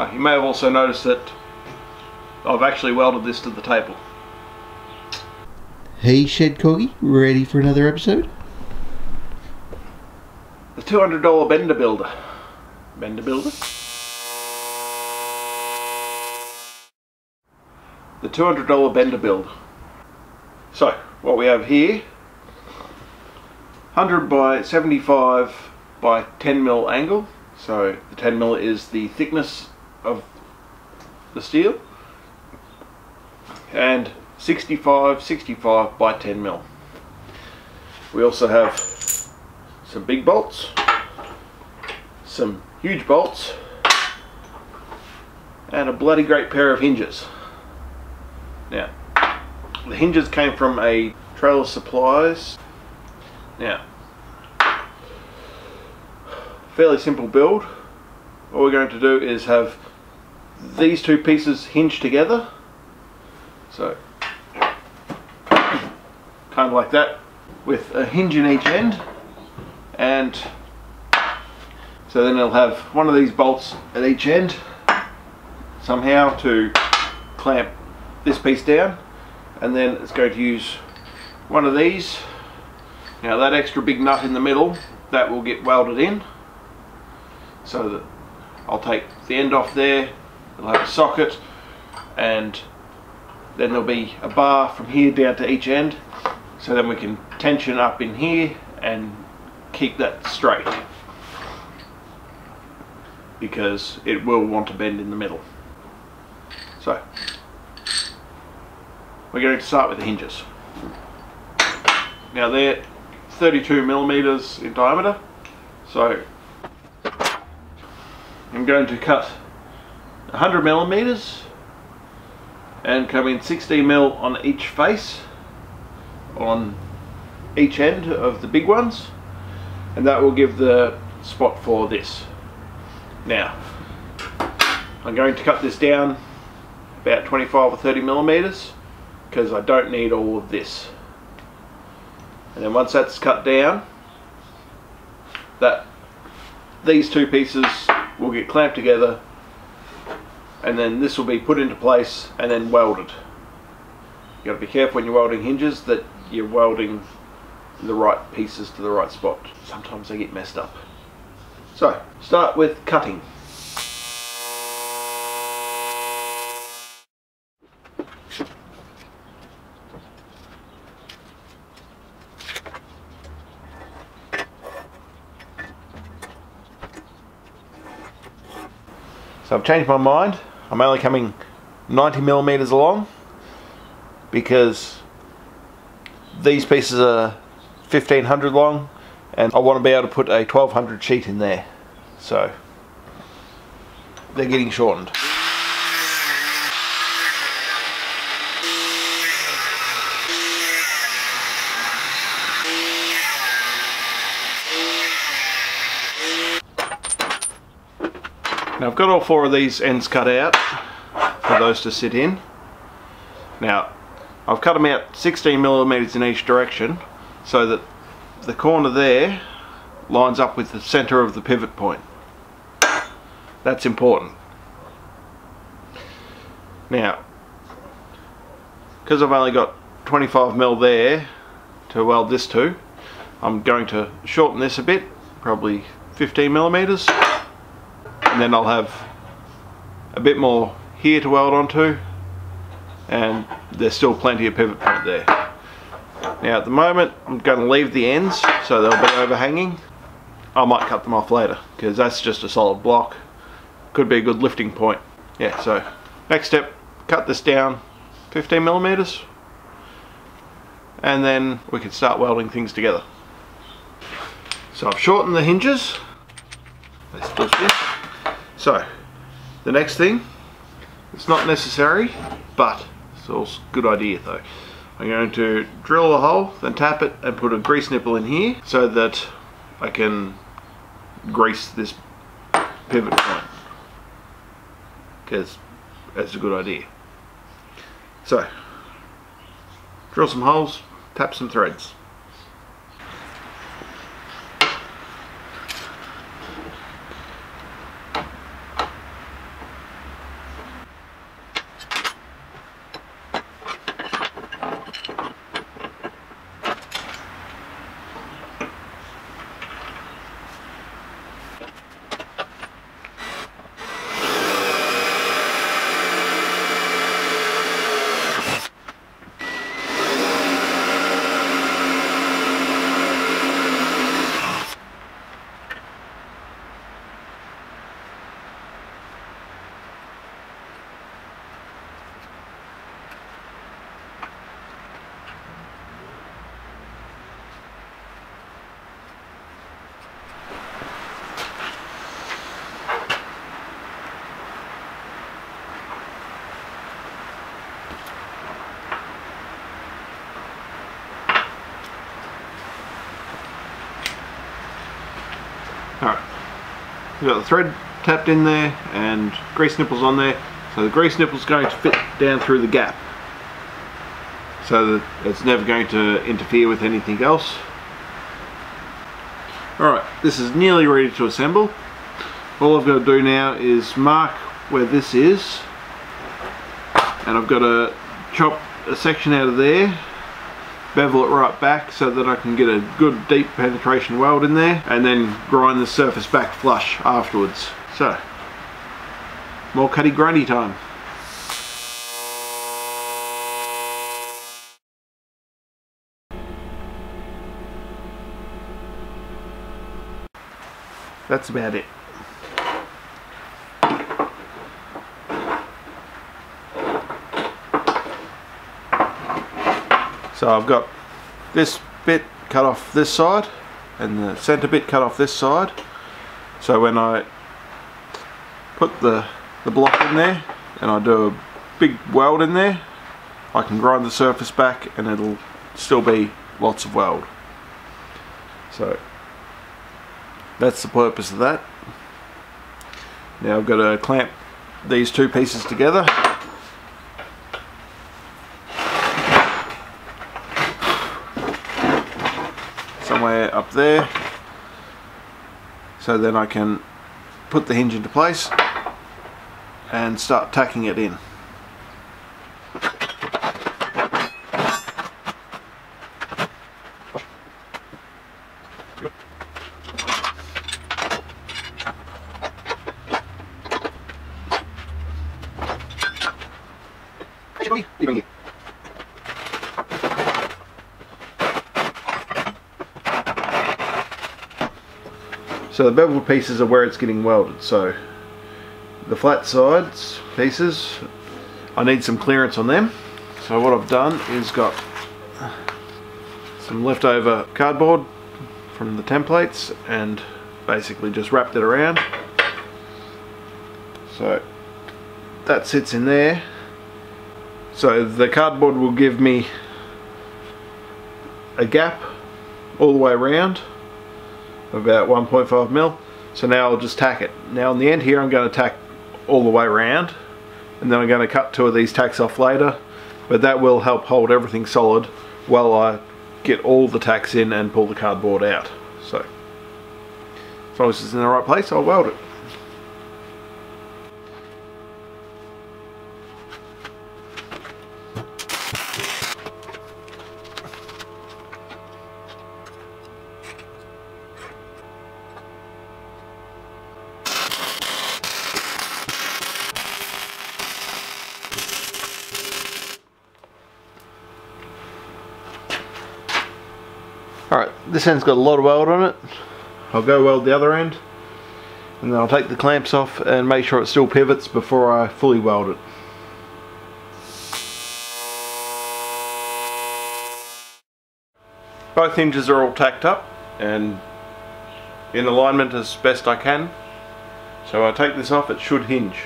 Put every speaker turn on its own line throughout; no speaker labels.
Uh, you may have also noticed that I've actually welded this to the table.
Hey, Shed Corgi, ready for another episode?
The $200 Bender Builder. Bender Builder? The $200 Bender Builder. So, what we have here 100 by 75 by 10 mil angle. So, the 10 mil is the thickness of the steel. And 65 65 by 10 mil. We also have some big bolts, some huge bolts, and a bloody great pair of hinges. Now, the hinges came from a trailer supplies. Now, fairly simple build. All we're going to do is have these two pieces hinge together. So, kind of like that, with a hinge in each end. And so then it'll have one of these bolts at each end somehow to clamp this piece down and then it's going to use one of these now that extra big nut in the middle that will get welded in so that I'll take the end off there it'll have a socket and then there'll be a bar from here down to each end. So then we can tension up in here and keep that straight. Because it will want to bend in the middle. So we're going to start with the hinges. Now they're 32 millimeters in diameter, so I'm going to cut 100 millimeters and come in 16 mil on each face on each end of the big ones and that will give the spot for this. Now I'm going to cut this down about 25 or 30 millimeters because I don't need all of this. And then once that's cut down, that these two pieces will get clamped together and then this will be put into place and then welded. You've got to be careful when you're welding hinges that you're welding the right pieces to the right spot. Sometimes they get messed up. So, start with cutting. So I've changed my mind. I'm only coming 90 millimeters along because these pieces are 1500 long and I want to be able to put a 1200 sheet in there. So they're getting shortened. Now I've got all four of these ends cut out for those to sit in. Now I've cut them out 16 millimeters in each direction so that the corner there lines up with the center of the pivot point. That's important. Now because I've only got 25 mil there to weld this to I'm going to shorten this a bit probably 15 millimeters and then I'll have a bit more here to weld onto and there's still plenty of pivot point there. Now at the moment I'm going to leave the ends so they'll be overhanging. I might cut them off later because that's just a solid block. Could be a good lifting point. Yeah, so next step, cut this down 15 millimeters and then we can start welding things together. So I've shortened the hinges. Let's push this. So, the next thing, it's not necessary, but it's also a good idea though. I'm going to drill a hole, then tap it and put a grease nipple in here so that I can grease this pivot point. Because that's a good idea. So, drill some holes, tap some threads. Alright, we've got the thread tapped in there and grease nipples on there. So the grease nipple's going to fit down through the gap. So that it's never going to interfere with anything else. Alright, this is nearly ready to assemble. All I've got to do now is mark where this is. And I've got to chop a section out of there bevel it right back so that I can get a good deep penetration weld in there and then grind the surface back flush afterwards. So, more cutty grindy time. That's about it. So I've got this bit cut off this side and the centre bit cut off this side. So when I put the, the block in there and I do a big weld in there, I can grind the surface back and it'll still be lots of weld. So that's the purpose of that. Now I've got to clamp these two pieces together somewhere up there so then I can put the hinge into place and start tacking it in. So the bevel pieces are where it's getting welded. So the flat sides pieces, I need some clearance on them. So what I've done is got some leftover cardboard from the templates and basically just wrapped it around. So that sits in there. So the cardboard will give me a gap all the way around about 1.5 mil. So now I'll just tack it. Now on the end here I'm going to tack all the way around and then I'm going to cut two of these tacks off later but that will help hold everything solid while I get all the tacks in and pull the cardboard out. So as long as it's in the right place I'll weld it. Alright, this end's got a lot of weld on it. I'll go weld the other end and then I'll take the clamps off and make sure it still pivots before I fully weld it. Both hinges are all tacked up and in alignment as best I can. So I take this off, it should hinge.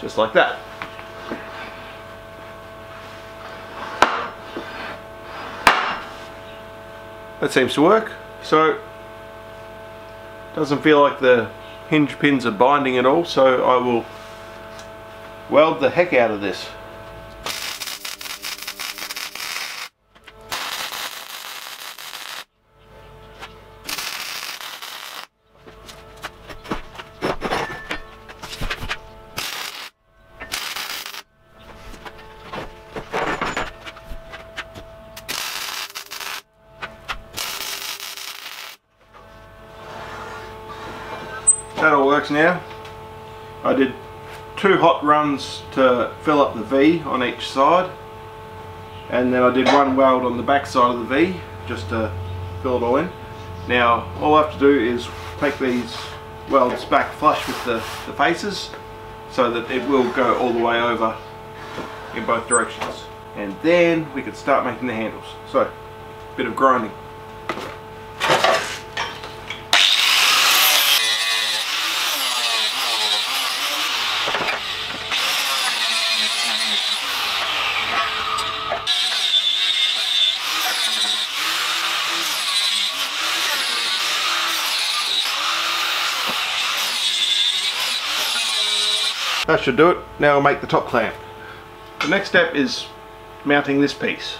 Just like that. That seems to work. So, doesn't feel like the hinge pins are binding at all, so I will weld the heck out of this. Works now. I did two hot runs to fill up the V on each side and then I did one weld on the back side of the V just to fill it all in. Now all I have to do is take these welds back flush with the, the faces so that it will go all the way over in both directions and then we can start making the handles. So, bit of grinding. Should do it. Now I'll make the top clamp. The next step is mounting this piece.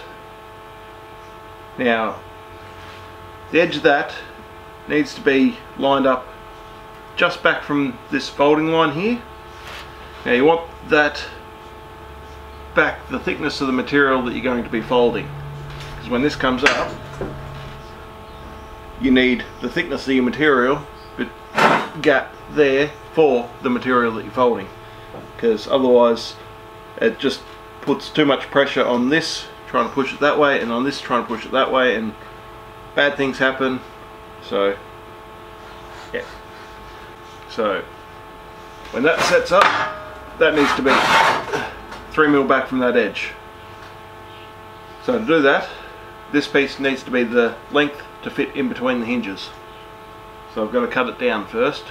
Now, the edge of that needs to be lined up just back from this folding line here. Now you want that back the thickness of the material that you're going to be folding. Because when this comes up, you need the thickness of your material, but gap there for the material that you're folding. Because otherwise it just puts too much pressure on this trying to push it that way and on this trying to push it that way and bad things happen. So yeah. So when that sets up that needs to be 3 mil back from that edge. So to do that this piece needs to be the length to fit in between the hinges. So I've got to cut it down first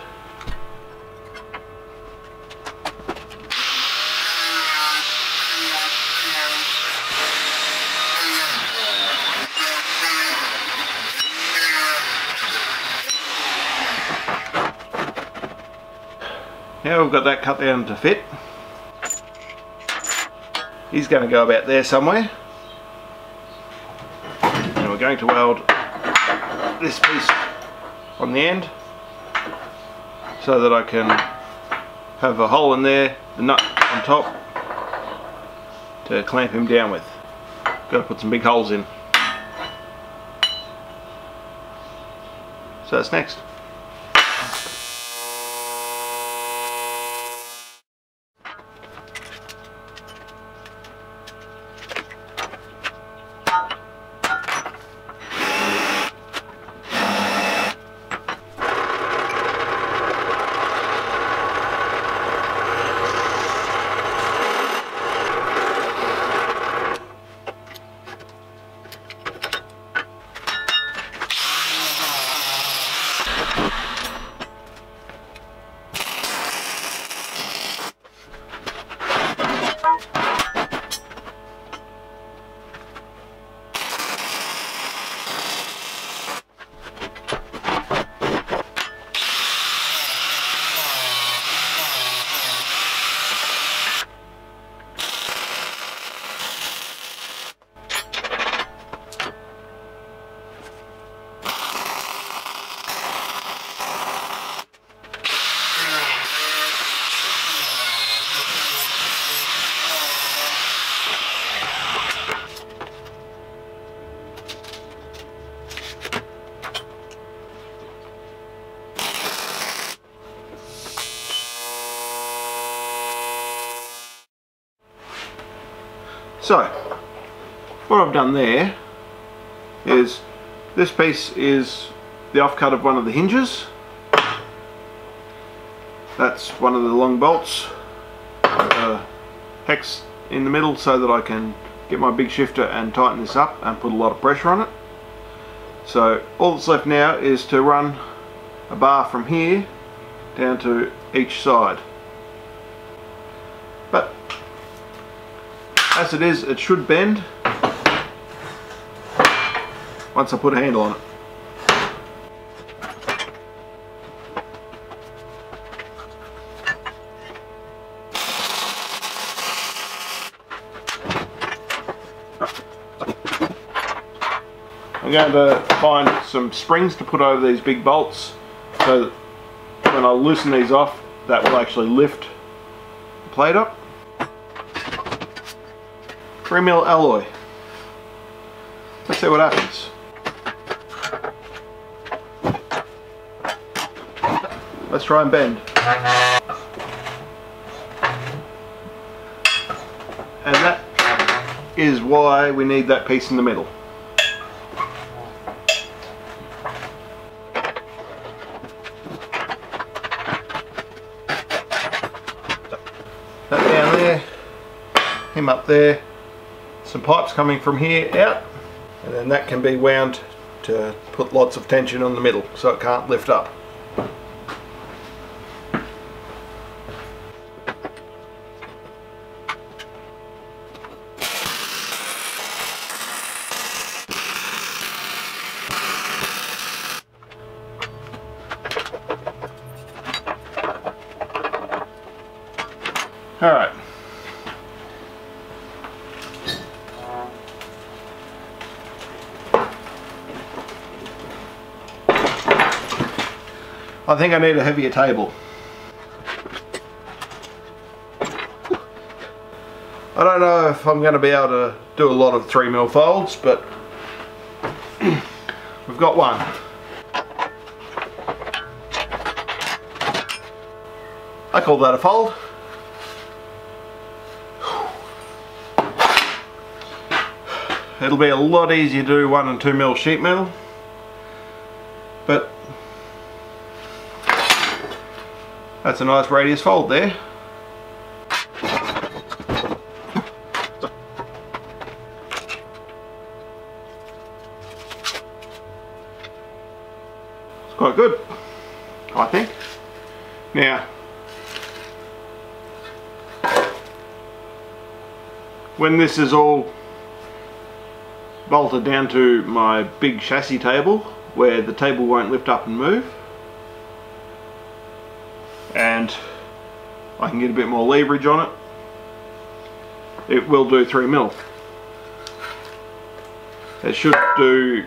we've got that cut down to fit. He's going to go about there somewhere. And we're going to weld this piece on the end so that I can have a hole in there, the nut on top to clamp him down with. Got to put some big holes in. So that's next. So, what I've done there is this piece is the offcut of one of the hinges. That's one of the long bolts. Hex in the middle so that I can get my big shifter and tighten this up and put a lot of pressure on it. So all that's left now is to run a bar from here down to each side. As it is, it should bend once I put a handle on it. I'm going to find some springs to put over these big bolts so that when I loosen these off that will actually lift the plate up. 3 mil alloy. Let's see what happens. Let's try and bend. And that is why we need that piece in the middle. That down there, him up there, some pipes coming from here out and then that can be wound to put lots of tension on the middle so it can't lift up. Alright. I think I need a heavier table. I don't know if I'm going to be able to do a lot of 3mm folds, but we've got one. I call that a fold. It'll be a lot easier to do 1 and 2 mil sheet metal, but that's a nice radius fold there. It's quite good, I think. Now, when this is all bolted down to my big chassis table where the table won't lift up and move and I can get a bit more leverage on it. It will do 3 mil. It should do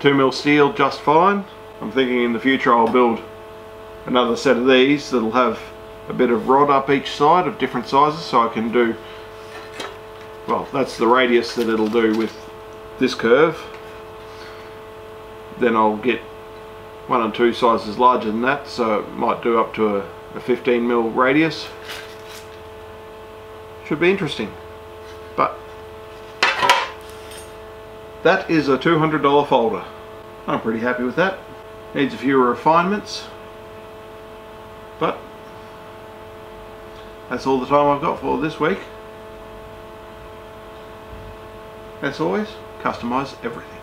2 mil steel just fine. I'm thinking in the future I'll build another set of these that'll have a bit of rod up each side of different sizes so I can do well that's the radius that it'll do with this curve. Then I'll get one or two sizes larger than that so it might do up to a, a 15 mil radius. Should be interesting. But that is a $200 folder. I'm pretty happy with that. Needs a few refinements. But that's all the time I've got for this week. As always, customize everything.